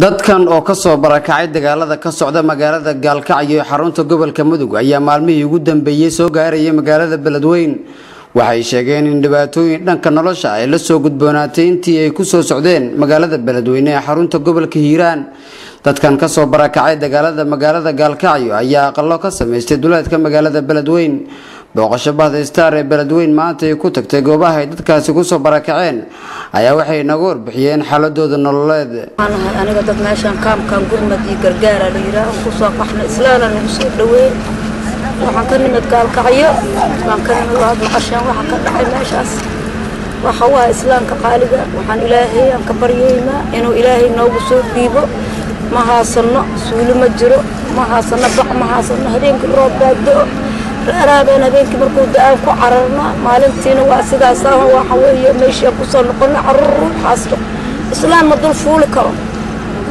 dadkan oo ka soo barakacay dagaalada ka socda magaalada gaalkacyo ee xarunta gobolka mudug ayaa maalmihii ugu dambeeyey soo gaarayay magaalada beledweyn waxay sheegeen in dhibaatooyin dhanka nolosha ay la soo gudboonaatay intii ay ku soo socdeen magaalada beledweyne ee xarunta gobolka hiiraan. Dadkan ka soo barakacay dagaalada magaalada gaalkacyo ayaa aqalo ka sameystay duleedka magaalada beledweyn booqasho star ee beledweyn maanta ay ku tagtay goobaha ay dadkaasi ku soo barakaceen ayaa waxay naga warbixiyeen xaaladooda nololeed. Aniga dad meeshaan kaamkaan gurmad iyo gargaara la yidhaah ku soo qaxna islaana nagu soo dhaweey waxaan ka nimid gaalkacyo waan ka nimid waad maqasheen waxa ka dhacay meeshaas. Waxa waa islaamka qaaliga waxaan ilaahay aan ka baryaynaa inuu ilaahay noogu soo dhiibo. Ma haasano suuli ma jiro ma haasano bac ma haasano habeenkii roob baado raaraabeen habeenkii markuu da'aan ku cararnaa maalintiina waa sidaas ah waxa weeye meeshii ku soo noqona carruur ruux haasto islaan ma dul fuuli karo.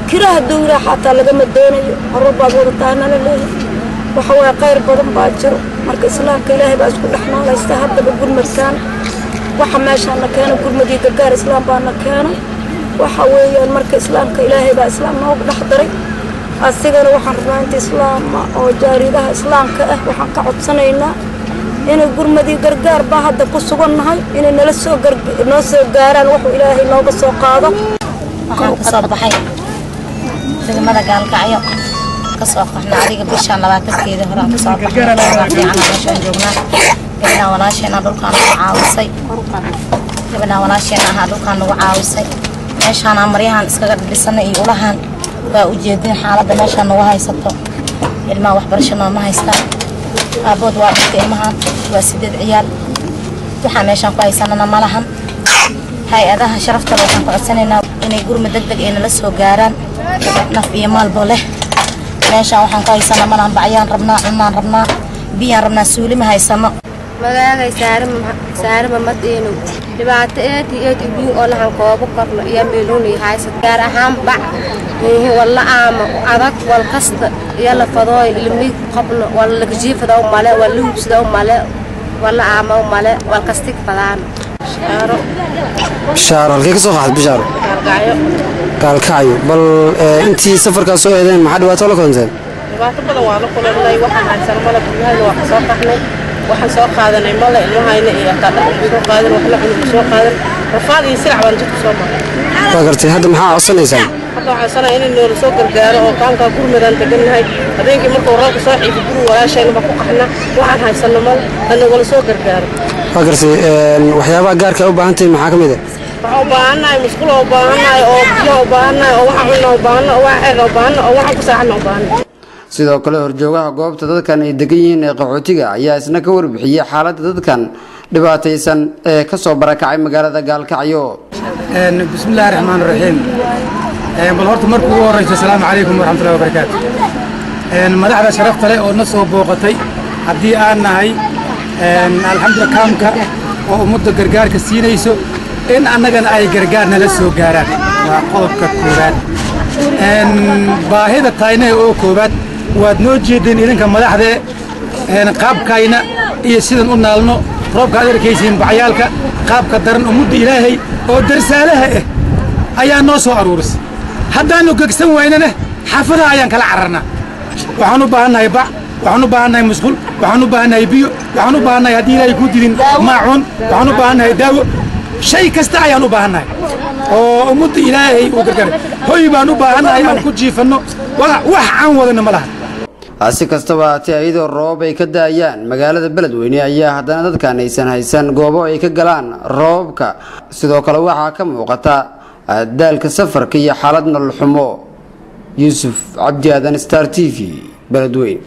Kiraha dowlaha xataa lagama doonayo carruur baad wadataana la leeyahay. Waxa waye qayr badan baa jiro. Marka islaamka ilaahay baa isku dhex noolaysta haddaba gurmadkaan waxa meeshaan na keena gurmad iyo gargaar islaam baa na keenay waxa weeyaan marka islaamka ilaahay baa islaam noogu dhex daray أستغنى وحرمان إسلام أو جاري ده إسلام كأه وحنك عطسنا هنا هنا قرمة دي قرقار بها هذا قصوا لنا هاي هنا نلسو قرق نلسو قارا نوح إلهي نوب السوقاضة أخوان قصوا بحي زي ما ده قال كعيو قصوا أخوان عريق بشا الله باكس كيدي هرا قصوا بحي قرقار بحي عنا باشا نجوبنا قبنا وناشينا دلقان وعاوسي قبنا وناشينا هادلقان وعاوسي ماشي أنا مريحان اسكاقر بسنة إيولا هان waa ujeedin xaaladda meeshaan nagu haysato. Ilmaha waxbarasho nooma haystaan aabood waa dhulka ilmahan waa sideed ciyaal. Waxaa meeshaan ku haysanana ma lahan. Hay'adaha sharaftale waxaan ku codsanaynaa inay gurmud deg deg ay soo gaaraan. Naf iyo maalbo leh. Meeshaan waxaan ku haysanaa malahan bacyaan rabnaa cunaan rabnaa biyaan rabnaa suuli ma haysano magaalay saarima madiinu dhibaato eed iyo eed ibiin oo lahan koobo korno iyo meeluuni haysat gaar ahaan bac walla aamo adag wal kasta iyo lafadooy limid qabno wal lagjiifadaw male wal luhubsadaw male walla aamaw male wal kastig fadaan bishaaro halkee ka soo qaxday bishaaro gaalkacyo bal intii safarkaas soo eedeen maxaa dhibaato la kulanteen dhibaato badan waa la kulannay waxaan haysano male guryahayna waa ka soo qaxnay waxaan soo qaadanay male ilmahayna iyo dhaqanku soo qaadan waxla cunugu soo qaadan rafaad iyo silac baan jidku soo maray waa gartay hadda maxaa codsanaysaan hadda waxaan sanaya inay noola soo gargaaro oo kaamkaa gurmadaan degannahay habeenkii markuu roobka soo xiifi guri walaashayna baa ku qaxna waxaan haysano male hana wala soo gargaaro. Waa gartay waxyaabaha gaarka u baahan tahay maxaa ka mid ah waxaan u baahannahay musqul oo baahannahay oo biyo u baahannahay oo waxa cunna u baahanna oo waxa ceer u baahanna oo waxa ku saaxana u baahanna sidoo kale horjoogaha goobta dadkan ay degan yihiin ee qaxootiga ayaa isna ka warbixiyey xaaladda dadkan dhibaataysan ee ka soo barakacay magaalada gaalkacyo. Bismillahi raxmaan raxiim bal horta marka ugu horreysa asalaamu calaykum waraxmatullahi wabarakaatu madaxda sharafta leh oo na soo booqatay haddii aan nahay alxamdulillah kaamka oo ummadda gargaarka siinayso in annagana ay gargaar nala soo gaaraan. Waa qodobka koowaad. Baahida taaynaha oo koowaad ونجدين إلينك مدحدة نقابك هنا يسيدن قلنا لنا ربك هذا الكيسين بعيالك قابك الدرن أمود إلهي ودرسالها إيه أيان نوسو عرورس هدان نقاكسن ويننا حفظها أيانك العرنا وحنو باهنا يبع وحنو باهنا يمسخل وحنو باهنا يبيو وحنو باهنا يدير يكودين معون وحنو باهنا يداو شيء كستا أيانو باهنا أمود إلهي وقرقر هوي باهنو باهنا أيانكو جيفنو وح عن وذن ملاحظ si kastaba haatee iyadoo roobab ay ka da'ayaan magaalada beledweyne ayaa haddana dadkan aysan haysan goobo ay ka galaan roobabka sidoo kale waxaa ka muuqata daalka safarka iyo xaalad nolol xumo. Yuusuf cabdi aadan star t v beledweyne